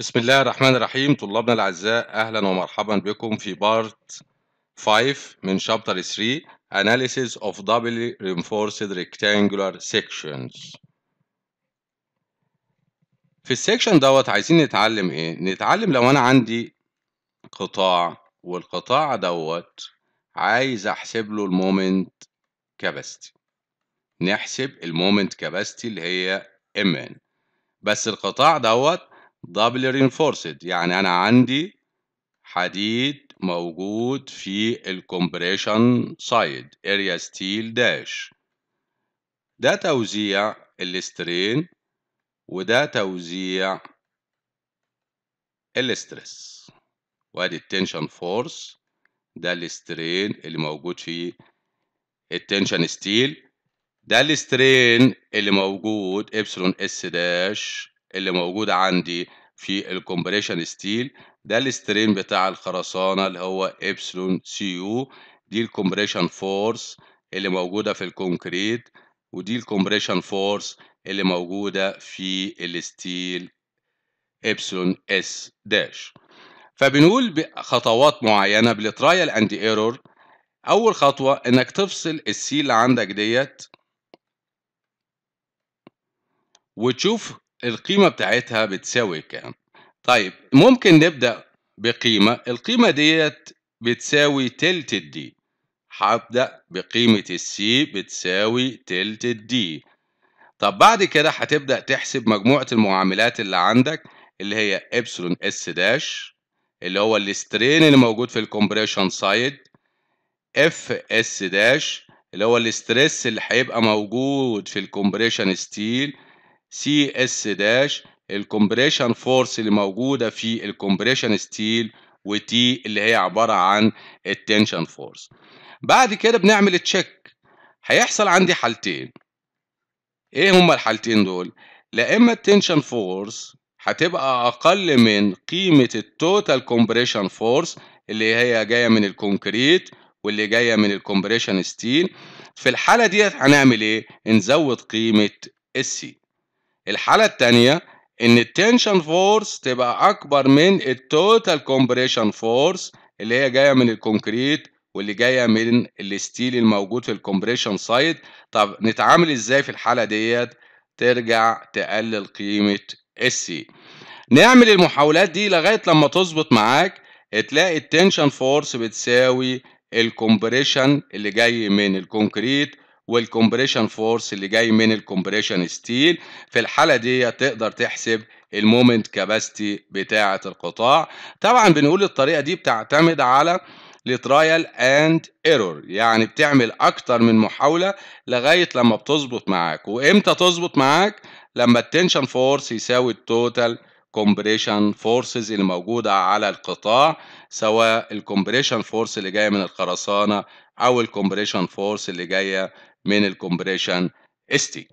بسم الله الرحمن الرحيم. طلابنا الأعزاء أهلا ومرحبا بكم في part 5 من chapter 3 Analysis of doubly reinforced rectangular sections. في ال section دوت عايزين نتعلم إيه؟ نتعلم لو أنا عندي قطاع والقطاع دوت عايز أحسب له ال moment capacity نحسب ال moment capacity اللي هي M بس القطاع دوت double reinforced يعني أنا عندي حديد موجود في ال compression side area steel dash ده توزيع ال strain وده توزيع ال stress وأدي ال tension force ده ال strain اللي موجود في ال tension steel ده ال strain اللي موجود epsilon s dash اللي موجود عندي في ال compression steel ده ال strain بتاع الخرسانة اللي هو epsilon c u دي ال compression force اللي موجودة في ال concrete ودي ال compression force اللي موجودة في ال steel epsilon s dash فبنقول بخطوات معينة بال trial and error أول خطوة إنك تفصل السي اللي عندك ديت وتشوف القيمة بتاعتها بتساوي كام؟ طيب ممكن نبدأ بقيمة. القيمة ديت بتساوي تلت ال d هبدأ بقيمة ال c بتساوي تلت ال d طب بعد كده هتبدأ تحسب مجموعة المعاملات اللي عندك اللي هي epsilon s dash اللي هو ال strain اللي موجود في ال compression side f s dash اللي هو ال stress اللي هيبقى موجود في ال compression steel c s dash ال compression force اللي موجودة في ال compression steel و t اللي هي عبارة عن ال tension force. بعد كده بنعمل check هيحصل عندي حالتين. إيه هما الحالتين دول؟ لا إما ال tension force هتبقى أقل من قيمة ال total compression force اللي هي جاية من ال concrete واللي جاية من ال compression steel. في الحالة ديت هنعمل إيه؟ نزود قيمة السي الحالة التانية إن ال tension force تبقى أكبر من ال total compression force اللي هي جاية من ال concrete واللي جاية من ال steel الموجود في ال compression side طب نتعامل إزاي في الحالة ديت؟ ترجع تقلل قيمة السي نعمل المحاولات دي لغاية لما تظبط معاك تلاقي ال tension force بتساوي ال compression اللي جاي من ال concrete وال compression force اللي جاي من ال compression steel في الحالة دي تقدر تحسب ال moment capacity بتاعة القطاع. طبعا بنقول الطريقة دي بتعتمد على ل trial and error يعني بتعمل أكتر من محاولة لغاية لما بتظبط معاك. وإمتى تظبط معاك؟ لما ال tension force يساوي ال total compression forces اللي موجوده على القطاع سواء ال compression force اللي جاية من الخرسانة أو الكومبريشن فورس اللي جاية من ال compression steel